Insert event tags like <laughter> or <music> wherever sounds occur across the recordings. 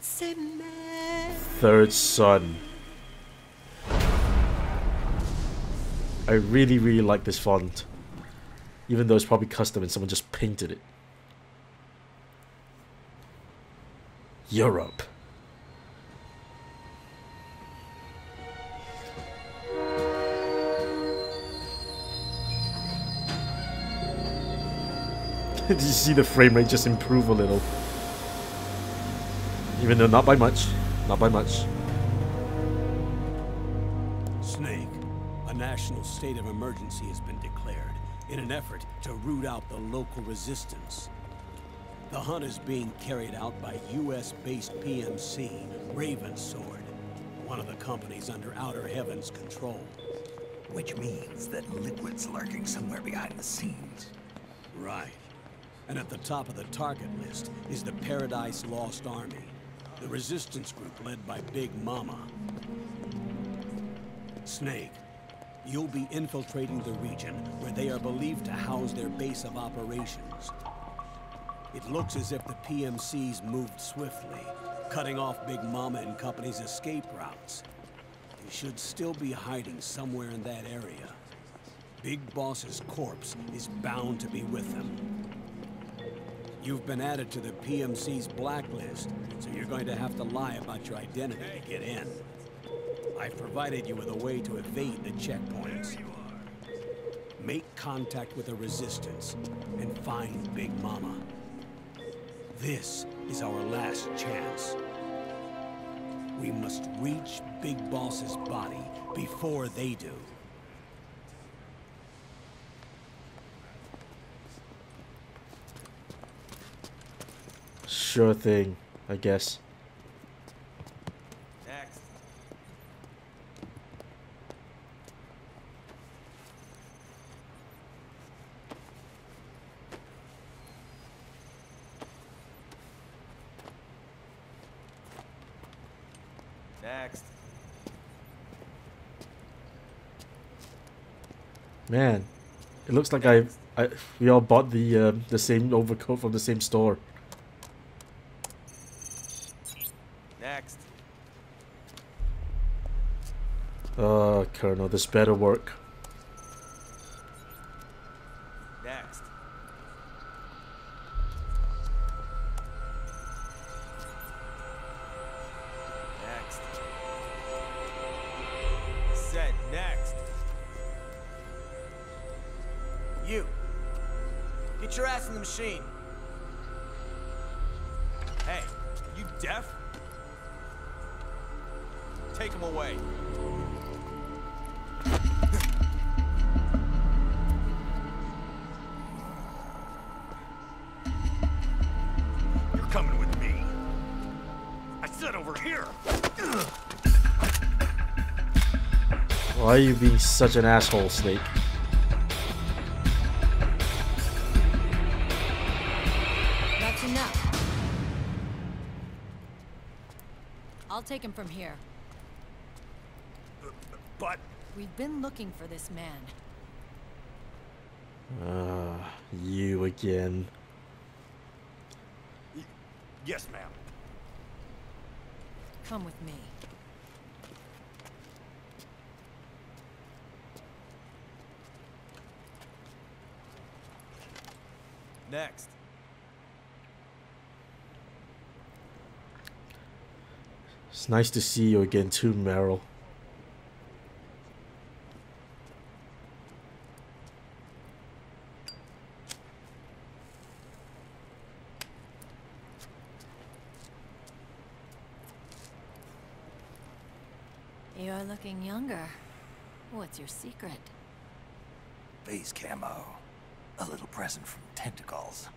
Third Sun. I really, really like this font. Even though it's probably custom and someone just painted it. Europe. <laughs> Did you see the frame rate just improve a little? Even though not by much. Not by much. Snake, a national state of emergency has been declared in an effort to root out the local resistance. The hunt is being carried out by US-based PMC, Raven Sword, one of the companies under Outer Heaven's control. Which means that Liquid's lurking somewhere behind the scenes. Right. And at the top of the target list is the Paradise Lost Army, the resistance group led by Big Mama. Snake, you'll be infiltrating the region where they are believed to house their base of operations. It looks as if the PMCs moved swiftly, cutting off Big Mama and company's escape routes. They should still be hiding somewhere in that area. Big Boss's corpse is bound to be with them. You've been added to the PMC's blacklist, so you're going to have to lie about your identity to get in. I've provided you with a way to evade the checkpoints. Make contact with the Resistance and find Big Mama. This is our last chance. We must reach Big Boss's body before they do. Sure thing, I guess. Next. Next. Man, it looks like I, I we all bought the uh, the same overcoat from the same store. Next. Uh, Colonel, this better work. Next. Next. Set. Next. You. Get your ass in the machine. Hey, you deaf? Take him away. Why are you being such an asshole, Snake? That's enough. I'll take him from here. But We've been looking for this man. Ah, you again. yes, ma'am. Come with me. Next. It's nice to see you again too, Meryl. You're looking younger. What's your secret? Face camo. Present from tentacles.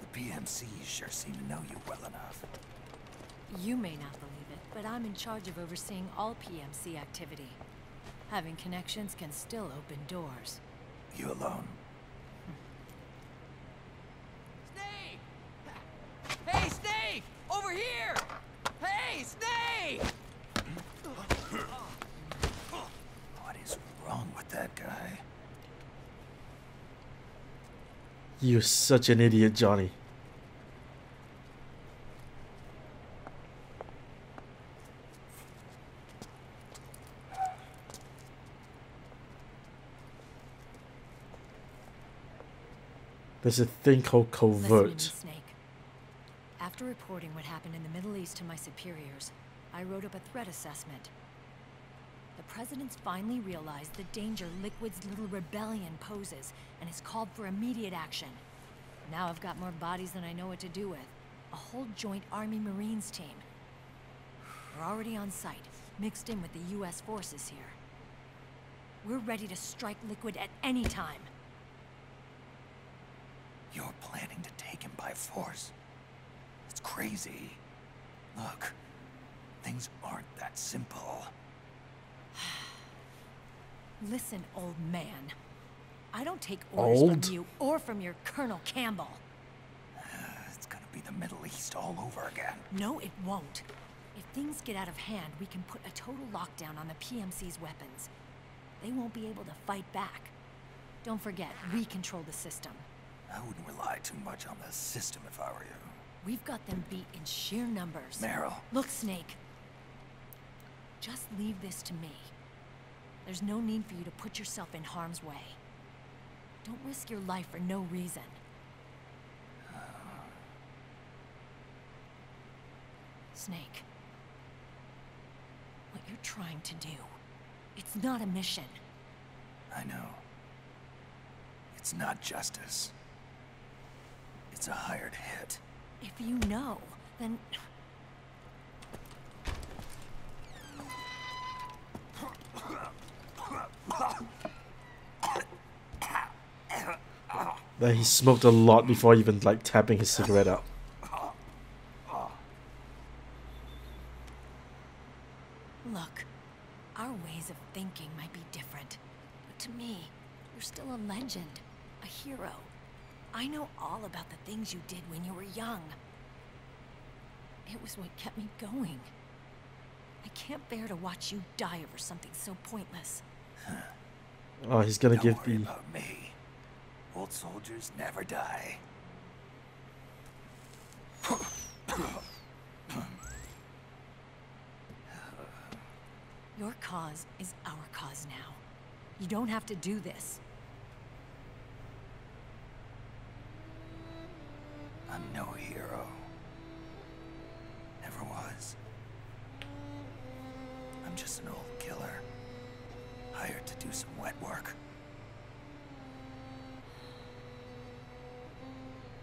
The PMCs sure seem to know you well enough. You may not believe it, but I'm in charge of overseeing all PMC activity. Having connections can still open doors. You alone? Snake! Hey, Snake! Over here! Hey, Snake! What is wrong with that guy? You're such an idiot, Johnny. There's a thing called covert. Snake. After reporting what happened in the Middle East to my superiors, I wrote up a threat assessment. The president's finally realized the danger Liquid's little rebellion poses and has called for immediate action. Now I've got more bodies than I know what to do with. A whole joint Army Marines team. We're already on site, mixed in with the U.S. forces here. We're ready to strike Liquid at any time. You're planning to take him by force. It's crazy. Look, things aren't that simple. <sighs> Listen, old man. I don't take orders from you or from your Colonel Campbell. <sighs> It's gonna be the Middle East all over again. No, it won't. If things get out of hand, we can put a total lockdown on the PMC's weapons. They won't be able to fight back. Don't forget, we control the system. I wouldn't rely too much on the system if I were you. We've got them beat in sheer numbers. Meryl. Look, Snake. Just leave this to me. There's no need for you to put yourself in harm's way. Don't risk your life for no reason. <sighs> Snake. What you're trying to do, it's not a mission. I know. It's not justice. It's a hired hit. If you know, then... That he smoked a lot before even like tapping his cigarette out. Look, our ways of thinking might be different, but to me, you're still a legend, a hero. I know all about the things you did when you were young. It was what kept me going. I can't bear to watch you die over something so pointless. Oh, he's gonna Don't give worry the. Soldiers never die. Your cause is our cause now. You don't have to do this.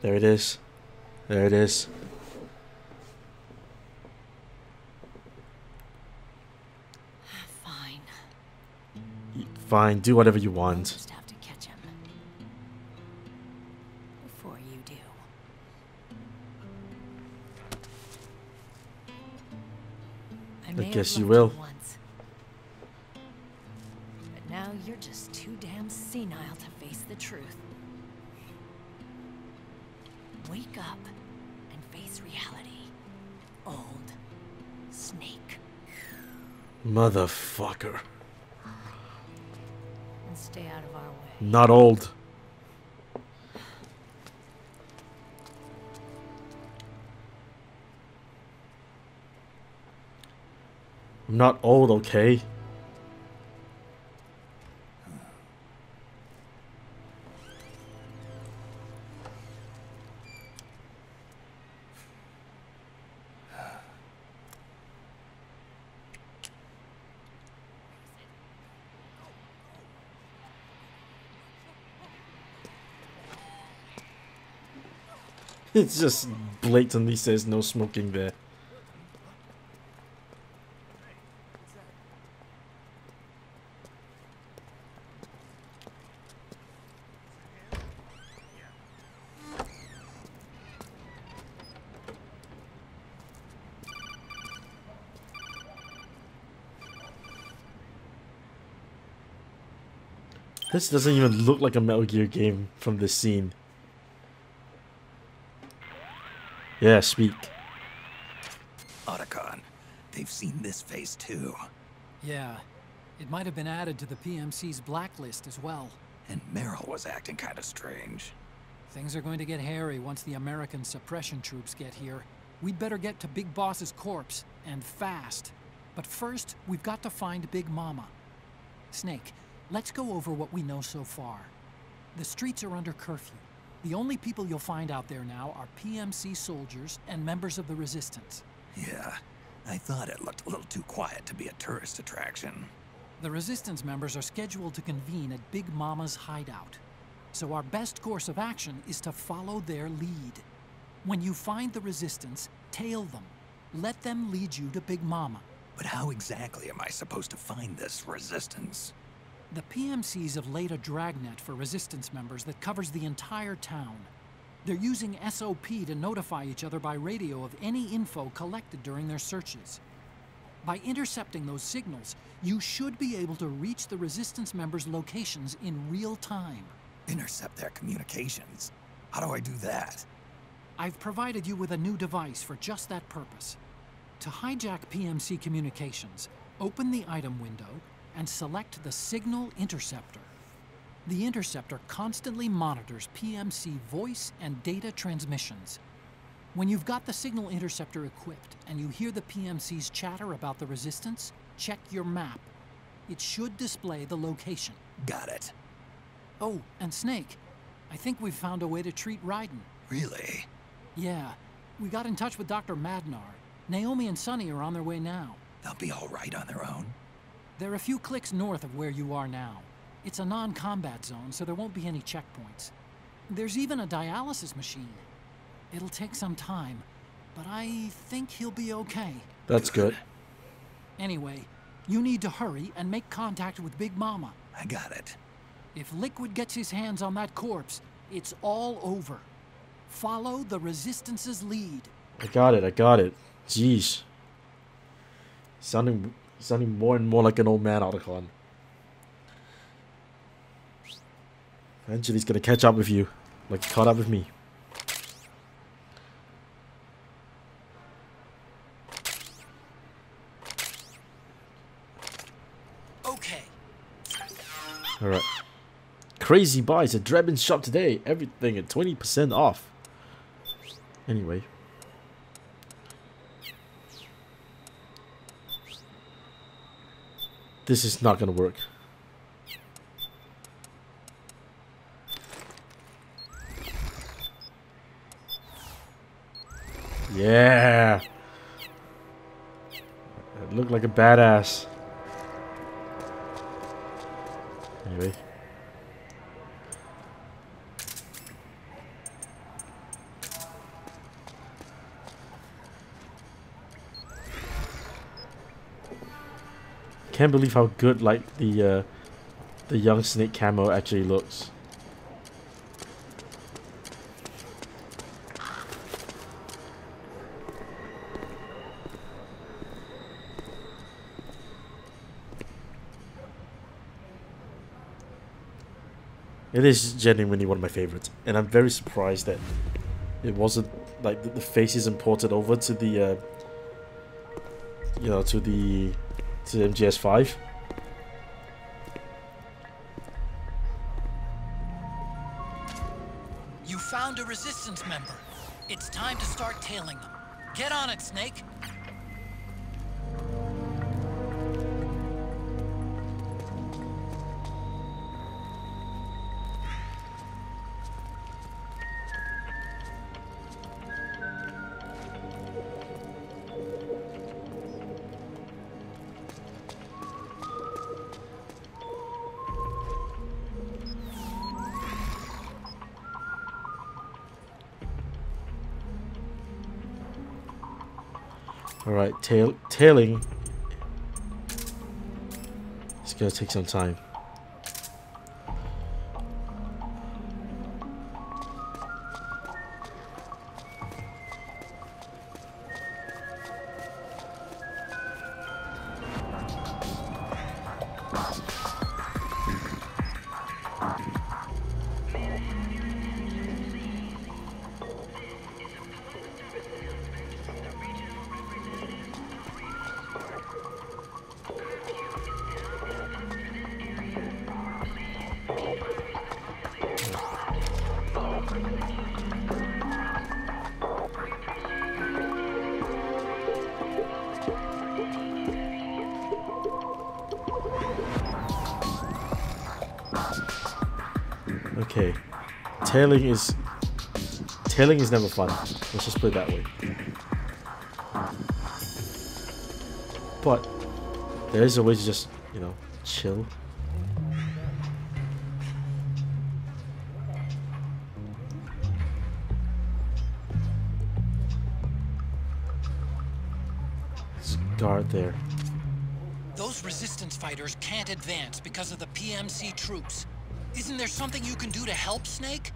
There it is. There it is. Ah, fine. Fine, do whatever you want. just have to catch him. Before you do. I, may guess you will. Once. But now you're just too damn senile to face the truth. Wake up and face reality. Old snake. Motherfucker. And stay out of our way. Not old. I'm not old, okay? <laughs> It just blatantly says no smoking there. This doesn't even look like a Metal Gear game from this scene. Yeah, speak. Otacon, they've seen this face too. Yeah. It might have been added to the PMC's blacklist as well. And Meryl was acting kind of strange. Things are going to get hairy once the American suppression troops get here. We'd better get to Big Boss's corpse, and fast. But first, we've got to find Big Mama. Snake, let's go over what we know so far. The streets are under curfew. The only people you'll find out there now are PMC soldiers and members of the Resistance. Yeah, I thought it looked a little too quiet to be a tourist attraction. The Resistance members are scheduled to convene at Big Mama's hideout. So our best course of action is to follow their lead. When you find the Resistance, tail them. Let them lead you to Big Mama. But how exactly am I supposed to find this resistance? The PMCs have laid a dragnet for Resistance members that covers the entire town. They're using SOP to notify each other by radio of any info collected during their searches. By intercepting those signals, you should be able to reach the Resistance members' locations in real time. Intercept their communications. How do I do that? I've provided you with a new device for just that purpose. To hijack PMC communications, open the item window and select the Signal Interceptor. The interceptor constantly monitors PMC voice and data transmissions. When you've got the Signal Interceptor equipped and you hear the PMC's chatter about the Resistance, check your map. It should display the location. Got it. Oh, and Snake, I think we've found a way to treat Raiden. Really? Yeah, we got in touch with Dr. Madnar. Naomi and Sunny are on their way now. They'll be all right on their own. They're a few clicks north of where you are now. It's a non-combat zone, so there won't be any checkpoints. There's even a dialysis machine. It'll take some time, but I think he'll be okay. That's good. Anyway, you need to hurry and make contact with Big Mama. I got it. If Liquid gets his hands on that corpse, it's all over. Follow the Resistance's lead. I got it. I got it. Jeez. Sounding sounding more and more like an old man, Otacon. Eventually he's gonna catch up with you. Like he caught up with me. Okay. Alright. Crazy buys at Drebin's shop today. Everything at 20% off. Anyway. This is not gonna work. Yeah. It looked like a badass. Anyway. Can't believe how good like the uh, the young snake camo actually looks. It is genuinely one of my favorites, and I'm very surprised that it wasn't like the, face isn't ported over to the, uh, you know, to the to MGS5. You found a resistance member. It's time to start tailing them. Get on it, Snake. All right, tail tailing. It's gonna take some time. Tailing is... Tailing is never fun. Let's just put it that way. But, there is a way to just, you know, chill. A guard there. Those resistance fighters can't advance because of the PMC troops. Isn't there something you can do to help, Snake?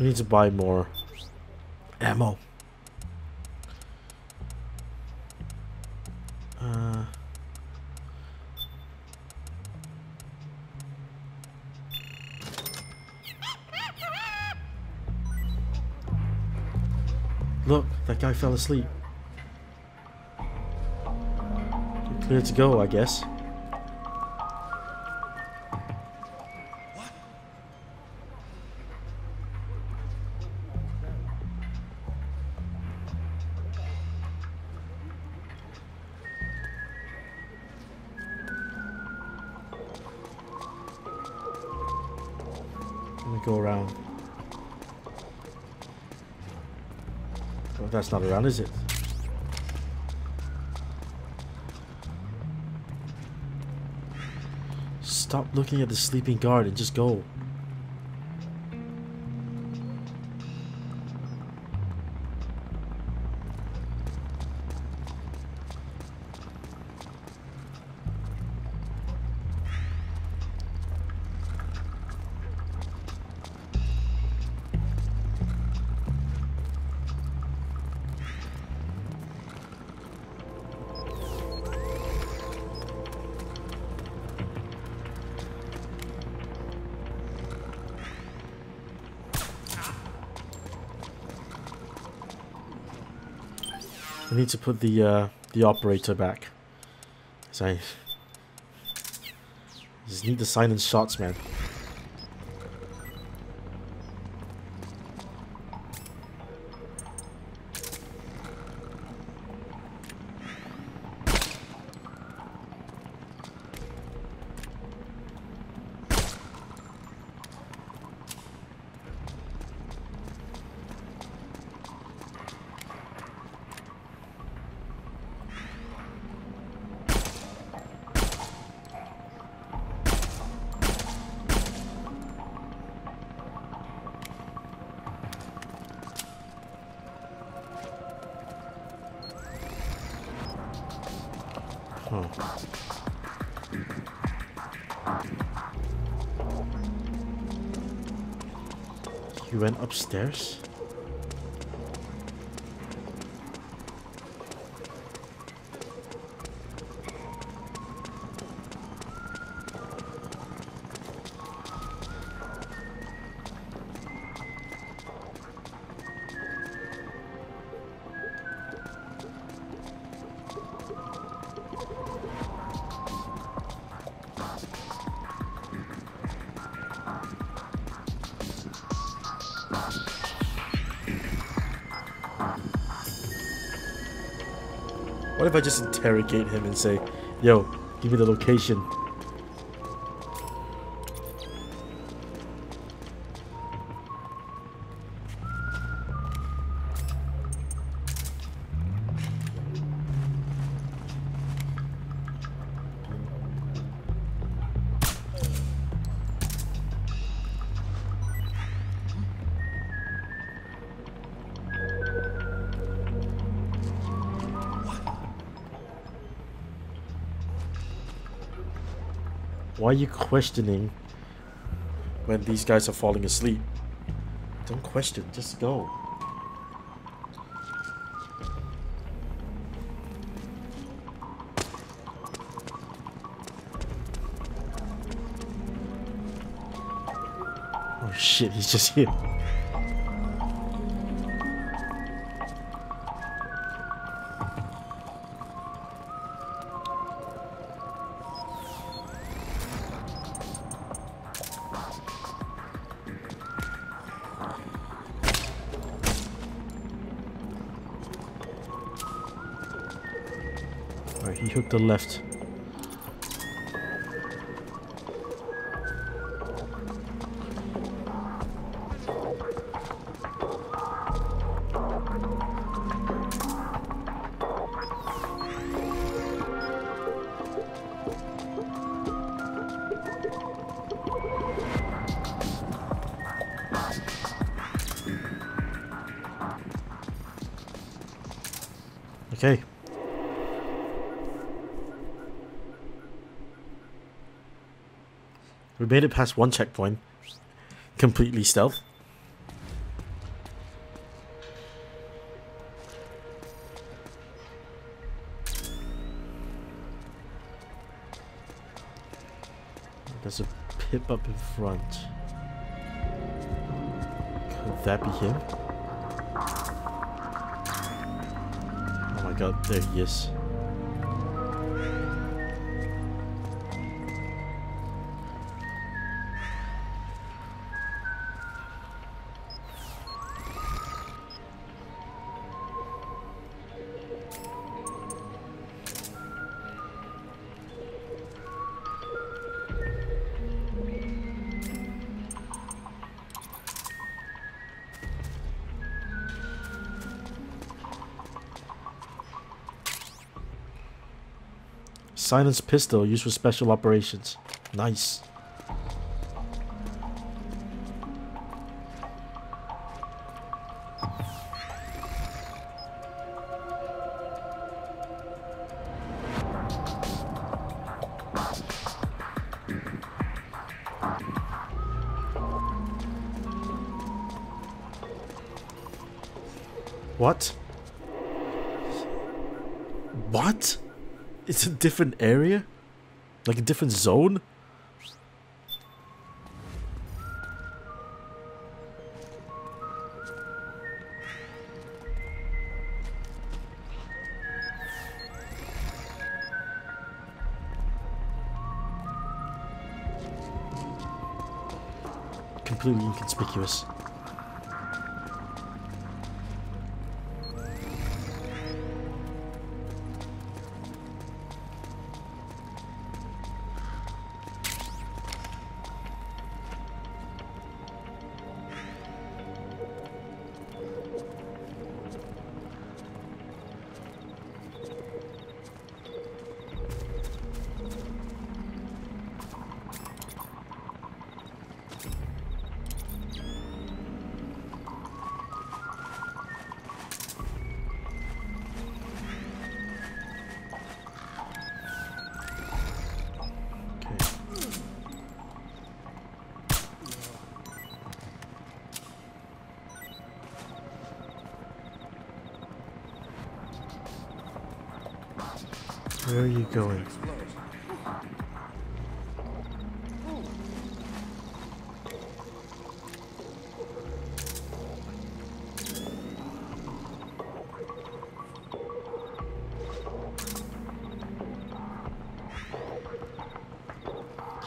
We need to buy more ammo. Uh, look, that guy fell asleep. You're clear to go, I guess. Not around, is it? Stop looking at the sleeping guard and just go. I need to put the uh, the operator back. Cause I just need the silent shots, man. Went upstairs? If I just interrogate him and say, yo, give me the location? Why are you questioning when these guys are falling asleep? Don't question, just go. Oh shit, he's just here. He hooked the left. Made it past one checkpoint. Completely stealth. There's a pip up in front. Could that be him? Oh my god, there he is. Silence pistol used for special operations. Nice. Different area? Like a different zone? Completely inconspicuous. Where are you going?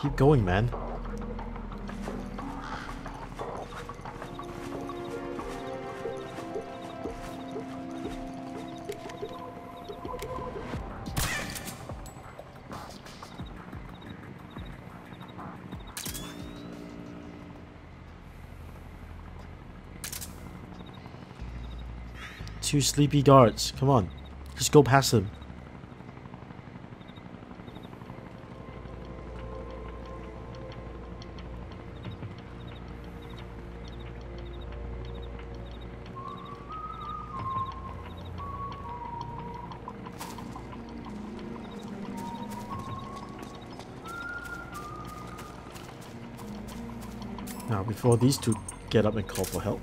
Keep going, man. Two sleepy guards. Come on. Just go past them. Now, before these two get up and call for help.